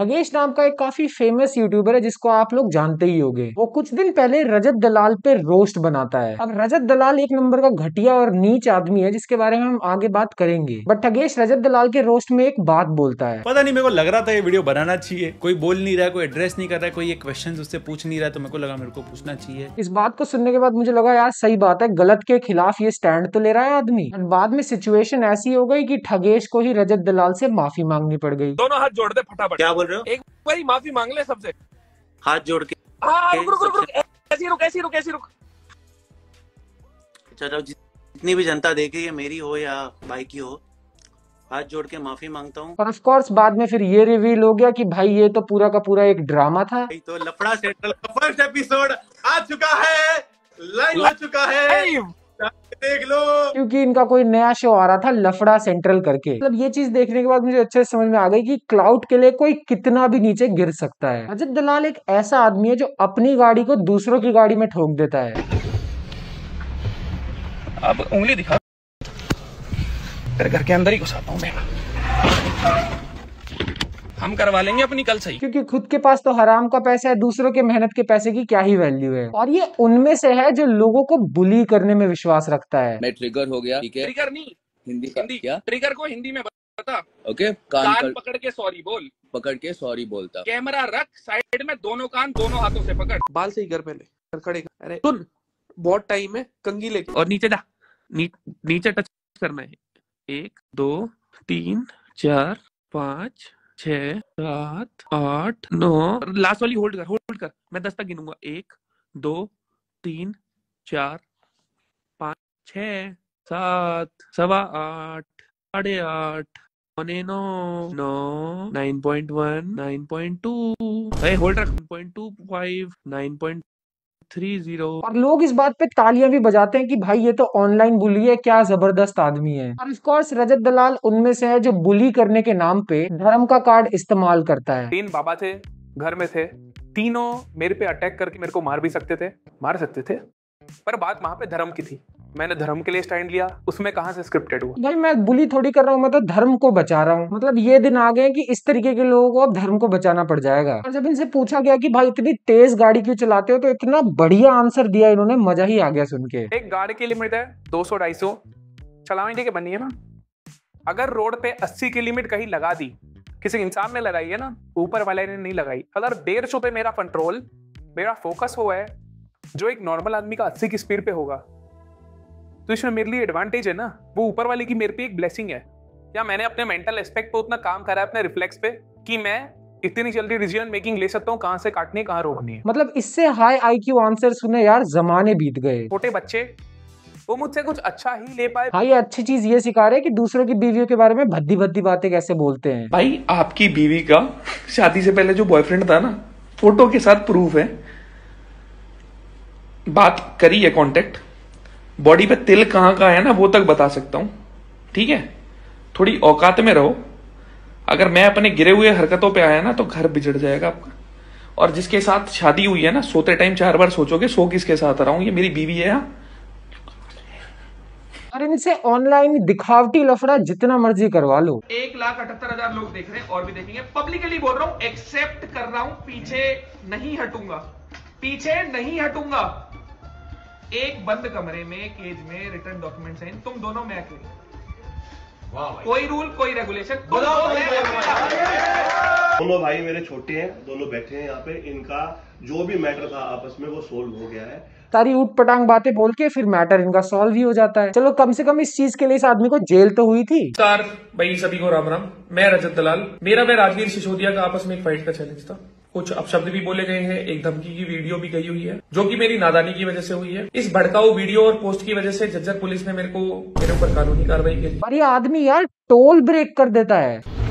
खगेश नाम का एक काफ़ी फ़ेमस यूट्यूबर है जिसको आप लोग जानते ही होंगे। वो कुछ दिन पहले रजत दलाल पे रोस्ट बनाता है। अब रजत दलाल एक नंबर का घटिया और नीच आदमी है जिसके बारे में हम आगे बात करेंगे। बट खगेश रजत दलाल के रोस्ट में एक बात बोलता है। पता नहीं मेरे को लग रहा था ये वीडियो बनाना चाहिए। कोई बोल नहीं रहा कोई एड्रेस नहीं कर रहा कोई ये क्वेश्चन उससे पूछ नहीं रहा तो मेरे को लगा मेरे को पूछना चाहिए। इस बात को सुनने के बाद मुझे लगा यार सही बात है गलत के खिलाफ ये स्टैंड तो ले रहा है आदमी। बाद में सिचुएशन ऐसी हो गई की ठगेश को ही रजत दलाल से माफ़ी मांगनी पड़ गई। दोनों हाथ जोड़ दे फटाफट। क्या बोल रहे हो? एक बारी माफ़ी मांग ले सबसे। हाथ जोड़ के। हाँ रुक रुक रुक रुक। ऐसी रुक ऐसी रुक ऐसी रुक। चलो जितनी भी जनता देख रही है मेरी हो या भाई की हो हाथ जोड़ के माफ़ी माँगता हूँ। और ऑफ़ कोर्स बाद में फिर ये रिवील हो गया कि भाई ये तो पूरा का पूरा एक ड्रामा था। तो लफड़ा सेंट्रल का फ़र्स्ट एपिसोड आ चुका है। लाइव हो चुका है! देख लो। क्योंकि इनका कोई नया शो आ रहा था लफड़ा सेंट्रल करके। मतलब ये चीज़ देखने के बाद मुझे अच्छे से समझ में आ गई कि क्लाउड के लिए कोई कितना भी नीचे गिर सकता है। अजय दलाल एक ऐसा आदमी है जो अपनी गाड़ी को दूसरों की गाड़ी में ठोक देता है। अब उंगली दिखा। तेरे घर के अंदर ही घुसाता हूँ मैं। हम करवा लेंगे अपनी कल सही। क्योंकि खुद के पास तो हराम का पैसा है दूसरों के मेहनत के पैसे की क्या ही वैल्यू है? और ये उनमें से है जो लोगों को बुली करने में विश्वास रखता है। मैं ट्रिगर हो गया ठीक है? ट्रिगर नहीं हिंदी हिंदी। क्या? ट्रिगर को हिंदी में बता। ओके कान कान कर, पकड़ के सॉरी बोल। पकड़ के सॉरी बोलता। कैमरा रख साइड में दोनों कान दोनों हाथों से पकड़। बाल सही कर पहले कर खड़े अरे सुन बहुत टाइम है कंगी लेके। और नीचे जा नी, नीचे टच करना है एक दो तीन चार पाँच छ सात, आठ, नौ। लास्ट वाली होल्ड कर होल्ड कर। मैं दस तक गिनूँगा। एक, दो, तीन, चार, पाँच छ सात, सवा आठ, साढ़े आठ, पौने नौ नौ nine point one nine point two hold रख। Point two five nine point three zero और लोग इस बात पे तालियाँ भी बजाते हैं कि भाई ये तो ऑनलाइन बुली है क्या ज़बरदस्त आदमी है। और ऑफकोर्स रजत दलाल उनमें से है जो बुली करने के नाम पे धर्म का कार्ड इस्तेमाल करता है। तीन बाबा थे घर में थे तीनों मेरे पे अटैक करके मेरे को मार भी सकते थे मार सकते थे पर बात वहाँ पे धर्म की थी। मैंने धर्म के लिए स्टैंड लिया उसमें कहाँ से स्क्रिप्टेड हुआ? भाई मैं बुली थोड़ी कर रहा हूँ मैं तो धर्म को बचा रहा हूँ। मतलब ये दिन आ गए कि इस तरीके के लोगों को अब धर्म को बचाना पड़ जाएगा। और जब इनसे पूछा गया कि भाई इतनी तेज गाड़ी क्यों चलाते हो? तो इतना बढ़िया आंसर दिया इन्होंने मज़ा ही आ गया सुन के। एक गाड़ी की लिमिट है दो सौ ढाई सौ। चलाने के बनी है ना। अगर रोड पे अस्सी की लिमिट कहीं लगा दी किसी इंसान ने लगाई है ना ऊपर वाले ने नहीं लगाई। अगर डेढ़ सौ पे मेरा कंट्रोल मेरा फोकस वो है जो एक नॉर्मल आदमी का अस्सी की स्पीड पे होगा तो इसमें मेरे लिए एडवांटेज है ना? वो ऊपर वाले की मेरे पे एक ब्लेसिंग है। या मैंने अपने मेंटल एस्पेक्ट पे उतना काम करा है अपने रिफ्लेक्स पे? कि मैं इतनी जल्दी डिसीज़न मेकिंग ले सकता हूँ कहाँ से काटनी है कहाँ रोकनी है? मतलब इससे हाई आईक्यू आंसर सुने यार जमाने बीत गए। छोटे बच्चे वो मुझसे कुछ अच्छा ही ले पाए। भाई अच्छी चीज़ ये सिखा रहे हैं कि दूसरों की बीवियों के बारे में भद्दी भद्दी बातें कैसे बोलते हैं। भाई आपकी बीवी का शादी से पहले जो बॉयफ्रेंड था ना फ़ोटो के साथ प्रूफ है। बात करी है कांटेक्ट बॉडी पे तिल कहाँ का है ना वो तक बता सकता हूँ। ठीक है? थोड़ी औकात में रहो। अगर मैं अपने गिरे हुए हरकतों पे आया ना तो घर बिगड़ जाएगा आपका। और जिसके साथ शादी हुई है ना सोते टाइम चार बार सोचोगे सो किसके साथ रहा हूँ? ये मेरी बीवी है हाँ? और इनसे ऑनलाइन दिखावटी लफड़ा जितना मर्ज़ी करवा लो। एक लाख अठहत्तर हज़ार लोग देख रहे हैं और भी देखेंगे। पब्लिकली बोल रहा हूँ एक्सेप्ट कर रहा हूँ पीछे नहीं हटूँगा। पीछे नहीं हटूँगा। एक बंद कमरे में केज में रिटर्न डॉक्यूमेंट्स हैं। तुम दोनों मैं अकेले कोई रूल कोई रेगुलेशन मैं। दोनों भाई मेरे छोटे हैं दोनों बैठे हैं यहाँ पे। इनका जो भी मैटर था आपस में वो सोल्व हो गया है। सारी ऊट पटांग बातें बोल के फिर मैटर इनका सॉल्व ही हो जाता है। चलो कम से कम इस चीज़ के लिए इस आदमी को जेल तो हुई थी। भाई सभी को राम राम। मैं रजत दलाल। मेरा व राजवीर सिसोदिया का आपस में एक फाइट का चैलेंज था। कुछ अपशब्द भी बोले गए हैं, एक धमकी की वीडियो भी गई हुई है, जो कि मेरी नादानी की वजह से हुई है। इस भड़काऊ वीडियो और पोस्ट की वजह से झज्जर पुलिस ने मेरे को, मेरे ऊपर कानूनी कार्रवाई की। आदमी यार, टोल ब्रेक कर देता है।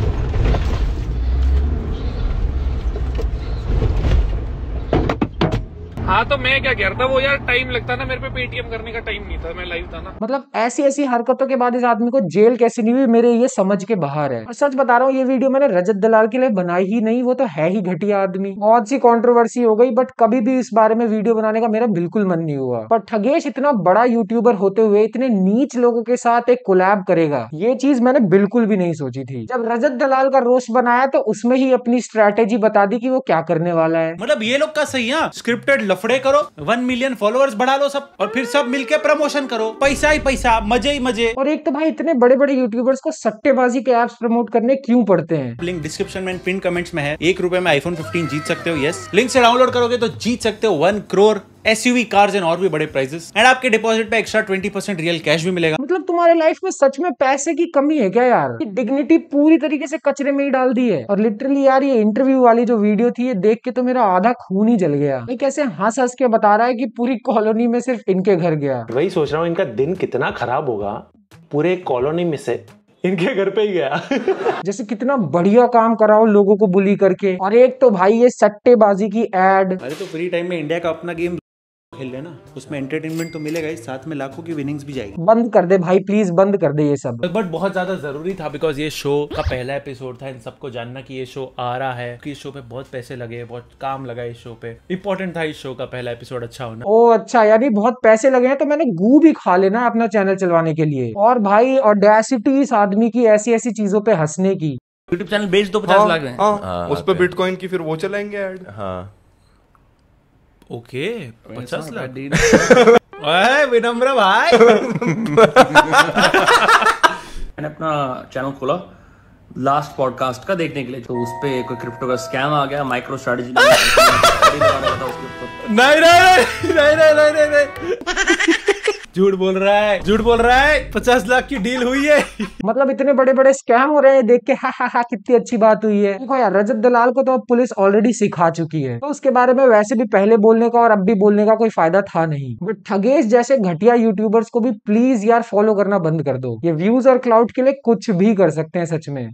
हाँ तो मैं क्या कह रहा था वो यार टाइम लगता ना मेरे पे पेटीएम करने का टाइम नहीं था मैं लाइव था ना। मतलब ऐसी ऐसी हरकतों के बाद इस आदमी को जेल कैसे नहीं हुई मेरे ये समझ के बाहर है। और सच बता रहा हूँ ये वीडियो मैंने रजत दलाल के लिए बनाई ही नहीं वो तो है ही घटिया आदमी। बहुत सी कॉन्ट्रोवर्सी हो गई बट कभी भी इस बारे में वीडियो बनाने का मेरा बिल्कुल मन नहीं हुआ। पर ठगेश इतना बड़ा यूट्यूबर होते हुए इतने नीच लोगों के साथ एक कोलैब करेगा ये चीज़ मैंने बिल्कुल भी नहीं सोची थी। जब रजत दलाल का रोस्ट बनाया तो उसमें ही अपनी स्ट्रेटेजी बता दी की वो क्या करने वाला है। मतलब ये लोग का सही है स्क्रिप्टेड लफड़े करो वन मिलियन फॉलोअर्स बढ़ा लो सब और फिर सब मिलके प्रमोशन करो। पैसा ही पैसा मज़े ही मज़े। और एक तो भाई इतने बड़े बड़े यूट्यूबर्स को सट्टेबाजी के एप्स प्रमोट करने क्यों पड़ते हैं? लिंक डिस्क्रिप्शन में पिन कमेंट्स में है। एक रुपए में आईफोन 15 जीत सकते हो यस लिंक से डाउनलोड करोगे तो जीत सकते हो one crore SUV cars and और भी बड़े प्राइजेस एंड आपके डिपॉजिट पे एक्स्ट्रा 20 परसेंट रियल कैश भी मिलेगा. मतलब तुम्हारे लाइफ में सच में पैसे की कमी है क्या यार? डिग्निटी पूरी तरीके से कचरे में ही डाल दी है. और लिटरली यार ये इंटरव्यू वाली जो वीडियो थी ये देख के तो मेरा आधा खून ही जल गया. ये कैसे हंस हंस के बता रहा है की पूरी कॉलोनी में सिर्फ़ इनके घर गया? वही सोच रहा हूँ इनका दिन कितना खराब होगा? पूरे कॉलोनी में से इनके घर पे ही गया। जैसे कितना बढ़िया काम कराओ लोगों को बुली करके। और एक तो भाई ये सट्टेबाजी की एड अरे तो फ्री टाइम में इंडिया का अपना गेम खेल लेना उसमें एंटरटेनमेंट तो मिलेगा ही साथ में लाखों की विनिंग्स भी जाएगी। बंद कर दे भाई प्लीज़ बंद कर दे ये सब। बट बहुत ज़्यादा ज़रूरी था बिकॉज़ ये शो का पहला एपिसोड था इन सबको जानना कि ये शो आ रहा है कि इस शो पे बहुत पैसे लगे बहुत काम लगा इस शो पे। इंपॉर्टेंट था इस शो का पहला एपिसोड अच्छा होना। ओ अच्छा यानी बहुत पैसे लगे हैं तो मैंने गू भी खा लेना अपना चैनल चलवाने के लिए। और भाई ऑडेसिटी इस आदमी की ऐसी ऐसी चीज़ों पे हंसने की। यूट्यूब चैनल बेच दो पचास लाख में। हाँ, उस पर बिटकॉइन की फिर वो चलाएँगे ऐड हाँ। ओके पचास लाख। ओए, विनम्र भाई। मैंने अपना चैनल खोला लास्ट पॉडकास्ट का देखने के लिए तो उस पे कोई क्रिप्टो का स्कैम आ गया माइक्रो स्ट्रेटजी नहीं नहीं नहीं नहीं नहीं नहीं नहीं। झूठ बोल रहा है, झूठ बोल रहा है, पचास लाख की डील हुई है। मतलब इतने बड़े बड़े स्कैम हो रहे हैं, देख के, हा हा हा, कितनी अच्छी बात हुई है। देखो यार रजत दलाल को तो अब पुलिस ऑलरेडी सिखा चुकी है। तो उसके बारे में वैसे भी पहले बोलने का और अब भी बोलने का कोई फ़ायदा था नहीं। बट ठगेश जैसे घटिया यूट्यूबर्स को भी प्लीज़ यार फॉलो करना बंद कर दो। ये व्यूज़ और क्लाउड के लिए कुछ भी कर सकते हैं सच में।